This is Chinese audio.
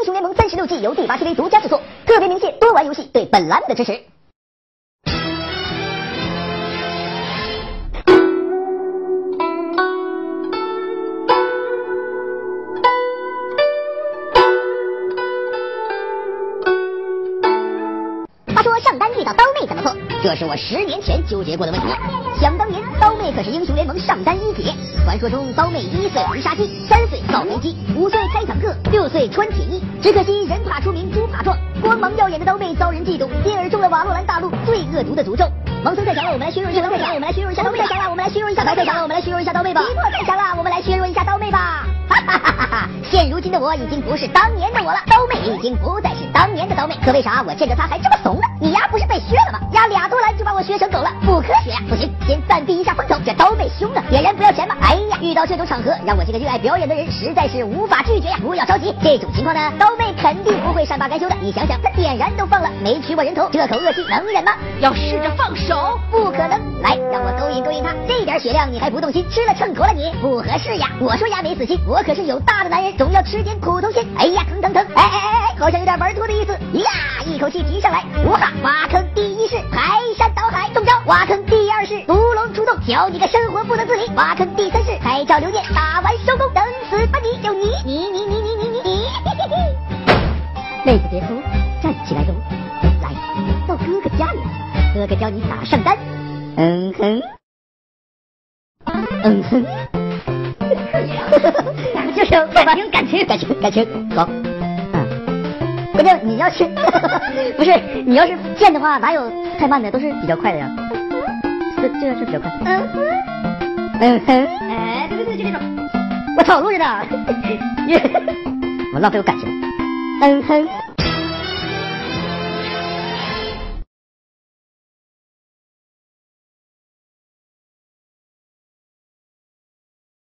英雄联盟三十六计由第八 TV 独家制作，特别鸣谢多玩游戏对本栏目的支持。话说上单遇到刀妹怎么做？这是我十年前纠结过的问题。想当年，刀妹可是英雄联盟上单一姐。传说中，刀妹一岁玩杀鸡，三岁造飞机，五岁，岁穿铁衣。只可惜人怕出名猪怕壮，光芒耀眼的刀妹遭人嫉妒，因而中了瓦洛兰大陆最恶毒的诅咒。王森太强了，我们来削弱一下刀妹吧！我们来削弱一下刀妹吧！太强了，我们来削弱一下刀妹吧！我们来削弱一下刀妹吧！皮破太强了，我们来削弱一下刀妹吧！哈哈哈哈哈！现如今的我已经不是当年的我了，刀妹已经不再是当年的刀妹。可为啥我见着她还这么怂呢？你丫不是被削了吗？丫俩多兰就把我削成狗了，不科学呀！不行，先暂避一下风头。这刀妹凶啊，演员不要钱吗？遇到这种场合，让我这个热爱表演的人实在是无法拒绝呀！不要着急，这种情况呢，刀妹肯定不会善罢甘休的。你想想，她点燃都放了，没取我人头，这口恶气能忍吗？要试着放手，不可能！来，让我勾引勾引她，这点血量你还不动心，吃了秤砣了你？不合适呀！我说呀没死心，我可是有大的男人，总要吃点苦头先。哎呀，疼疼疼！哎哎哎哎，好像有点玩脱的意思。呀，一口气提上来，哇！挖坑第一式排山倒海，中招！挖坑第二式独龙出洞，挑你个生活不能自理！挖坑第三式拍照留念，打完收工，等死吧你！就你你你你你你你你！妹子别哭，站起来走，来到哥哥家里了，哥哥教你打上单。嗯哼，嗯哼，就是感情感情感情感情走。嗯，关键你要是 不是你要是贱的话，哪有太慢的，都是比较快的呀。这这个是比较快。嗯哼，嗯哼，哎，对对对，就这种。我操，录着呢。我浪费我感情。嗯哼。